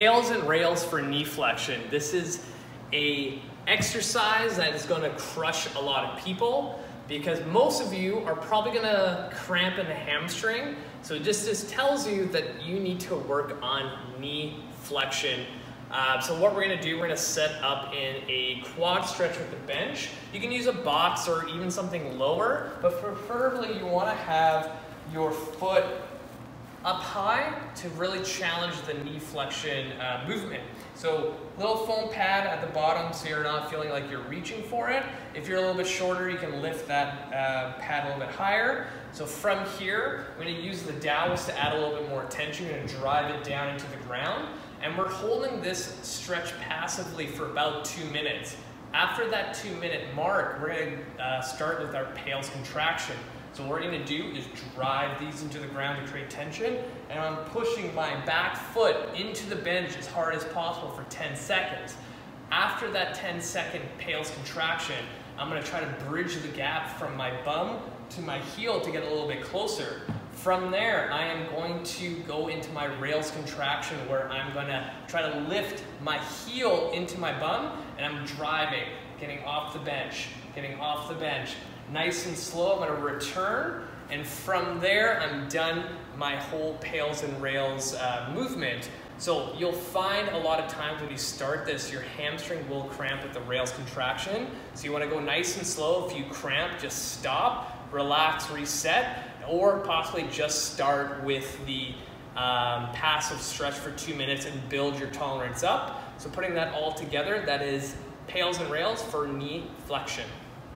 Pails and rails for knee flexion. This is a exercise that is going to crush a lot of people because most of you are probably going to cramp in the hamstring. So just this tells you that you need to work on knee flexion. Uh, so what we're going to do, we're going to set up in a quad stretch with the bench. You can use a box or even something lower, but preferably you want to have your foot up high to really challenge the knee flexion uh, movement. So little foam pad at the bottom so you're not feeling like you're reaching for it. If you're a little bit shorter, you can lift that uh, pad a little bit higher. So from here, we're gonna use the dowels to add a little bit more tension and drive it down into the ground. And we're holding this stretch passively for about two minutes. After that two minute mark, we're gonna uh, start with our PAILS contraction. So what we're gonna do is drive these into the ground to create tension, and I'm pushing my back foot into the bench as hard as possible for 10 seconds. After that 10 second PAILS contraction, I'm gonna try to bridge the gap from my bum to my heel to get a little bit closer. From there, I am going to go into my rails contraction where I'm gonna try to lift my heel into my bum and I'm driving, getting off the bench, getting off the bench, nice and slow. I'm gonna return, and from there, I'm done my whole pails and rails uh, movement. So you'll find a lot of times when you start this, your hamstring will cramp with the rails contraction. So you wanna go nice and slow. If you cramp, just stop, relax, reset, or possibly just start with the um, passive stretch for two minutes and build your tolerance up. So putting that all together, that is pails and rails for knee flexion.